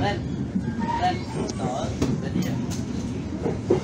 来，来，走，来这。